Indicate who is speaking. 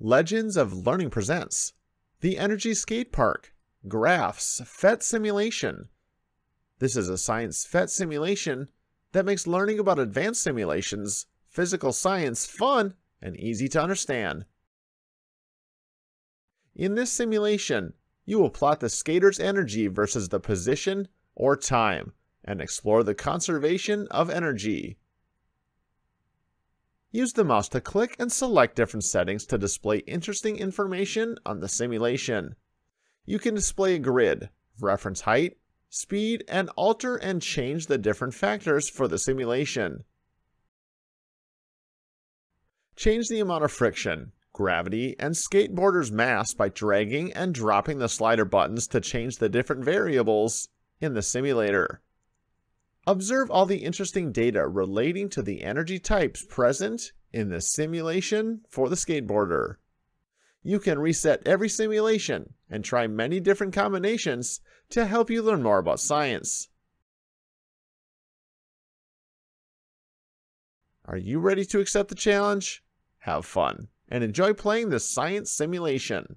Speaker 1: Legends of Learning presents The Energy Skate Park, Graphs PhET Simulation. This is a science PhET simulation that makes learning about advanced simulations, physical science fun and easy to understand. In this simulation, you will plot the skater's energy versus the position or time and explore the conservation of energy. Use the mouse to click and select different settings to display interesting information on the simulation. You can display a grid, reference height, speed, and alter and change the different factors for the simulation. Change the amount of friction, gravity, and skateboarder's mass by dragging and dropping the slider buttons to change the different variables in the simulator. Observe all the interesting data relating to the energy types present in the simulation for the skateboarder. You can reset every simulation and try many different combinations to help you learn more about science. Are you ready to accept the challenge? Have fun and enjoy playing the science simulation.